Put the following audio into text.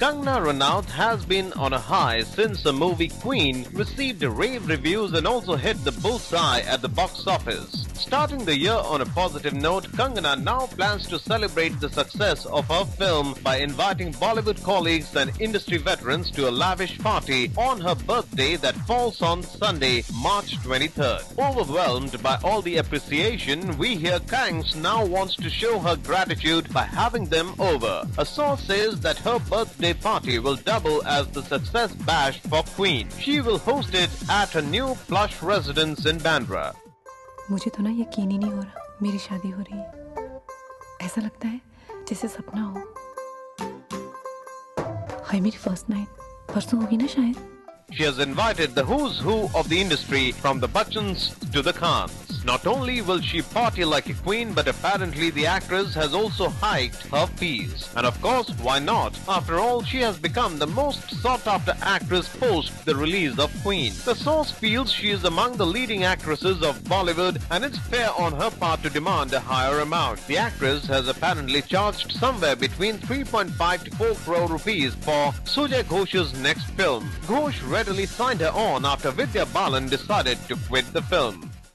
Kangna Ranaut has been on a high since the movie Queen received rave reviews and also hit the bullseye at the box office. Starting the year on a positive note, Kangana now plans to celebrate the success of her film by inviting Bollywood colleagues and industry veterans to a lavish party on her birthday that falls on Sunday, March 23rd. Overwhelmed by all the appreciation, we hear Kangs now wants to show her gratitude by having them over. A source says that her birthday party will double as the success bash for Queen. She will host it at her new plush residence in Bandra. मुझे तो ना यकीन ही नहीं हो रहा। मेरी शादी हो रही है। ऐसा लगता है जैसे सपना हो। हाय, मेरी फ़र्स्ट नाइट परसों होगी ना शायद? She has invited the who's who of the industry from the Bachchans to the Khans. Not only will she party like a queen, but apparently the actress has also hiked her fees. And of course, why not? After all, she has become the most sought after actress post the release of Queen. The source feels she is among the leading actresses of Bollywood and it's fair on her part to demand a higher amount. The actress has apparently charged somewhere between 3.5 to 4 crore rupees for Sujoy Ghosh's next film. Ghosh readily signed her on after Vidya Balan decided to quit the film.